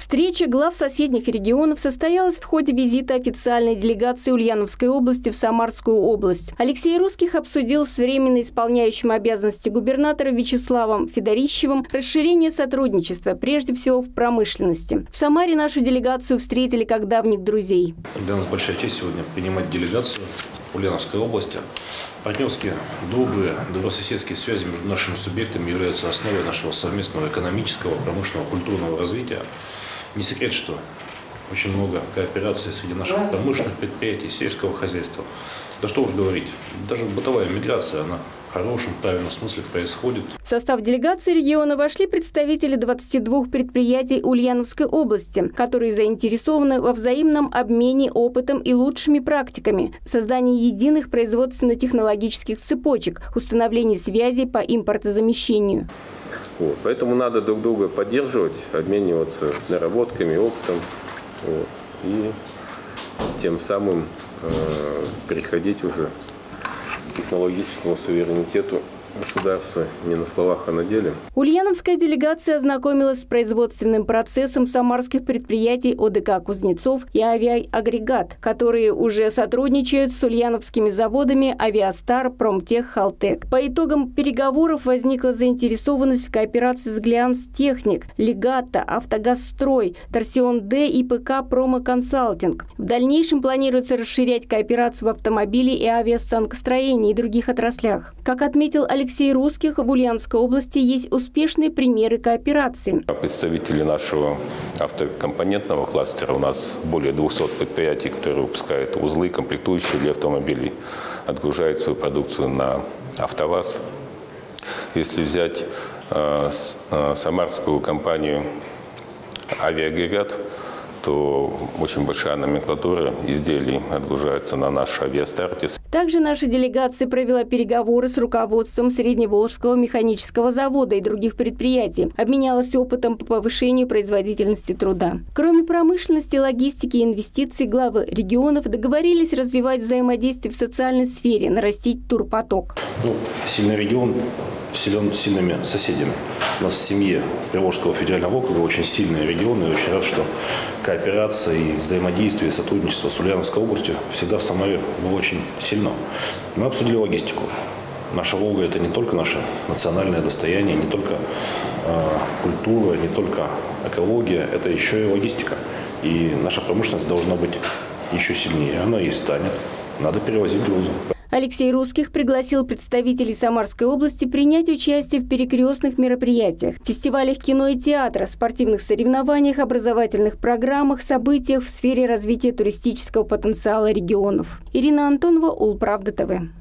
Встреча глав соседних регионов состоялась в ходе визита официальной делегации Ульяновской области в Самарскую область. Алексей Русских обсудил с временно исполняющим обязанности губернатора Вячеславом Федорищевым расширение сотрудничества, прежде всего в промышленности. В Самаре нашу делегацию встретили как давних друзей. Для нас большая честь сегодня принимать делегацию Ульяновской области. Партнерские, добрые, добрососедские связи между нашими субъектами являются основой нашего совместного экономического, промышленного, культурного развития. Не секрет, что очень много кооперации среди наших промышленных предприятий, сельского хозяйства. Да что уж говорить, даже бытовая миграция, она в хорошем, правильном смысле происходит. В состав делегации региона вошли представители 22 предприятий Ульяновской области, которые заинтересованы во взаимном обмене опытом и лучшими практиками, создании единых производственно-технологических цепочек, установлении связей по импортозамещению. Вот. Поэтому надо друг друга поддерживать, обмениваться наработками, опытом. Вот. И тем самым э, переходить уже к технологическому суверенитету государства не на словах, а на деле. Ульяновская делегация ознакомилась с производственным процессом самарских предприятий ОДК «Кузнецов» и «Авиаагрегат», которые уже сотрудничают с ульяновскими заводами «Авиастар», «Промтех», «Халтек». По итогам переговоров возникла заинтересованность в кооперации с «Глянс Техник», «Легата», «Автогазстрой», «Торсион-Д» и «ПК Промо Консалтинг». В дальнейшем планируется расширять кооперацию в автомобиле и авиастанкостроении и других отраслях. Как отметил Алексей Алексей Русских в Ульяновской области есть успешные примеры кооперации. Представители нашего автокомпонентного кластера у нас более 200 предприятий, которые выпускают узлы, комплектующие для автомобилей, отгружают свою продукцию на АвтоВАЗ. Если взять э, э, самарскую компанию «Авиагрегат», то очень большая номенклатура изделий отгружается на наш авиастартис. Также наша делегация провела переговоры с руководством Средневолжского механического завода и других предприятий, обменялась опытом по повышению производительности труда. Кроме промышленности, логистики и инвестиций, главы регионов договорились развивать взаимодействие в социальной сфере, нарастить турпоток. Ну, сильный регион силен сильными соседями. У нас в семье Приволжского федерального округа очень сильные регионы. И очень рад, что кооперация и взаимодействие, и сотрудничество с Ульяновской областью всегда в Самаре было очень сильно. Мы обсудили логистику. Наша Волга – это не только наше национальное достояние, не только э, культура, не только экология, это еще и логистика. И наша промышленность должна быть еще сильнее. Она и станет. Надо перевозить грузы. Алексей Русских пригласил представителей Самарской области принять участие в перекрестных мероприятиях, фестивалях кино и театра, спортивных соревнованиях, образовательных программах, событиях в сфере развития туристического потенциала регионов. Ирина Антонова, Улправда ТВ.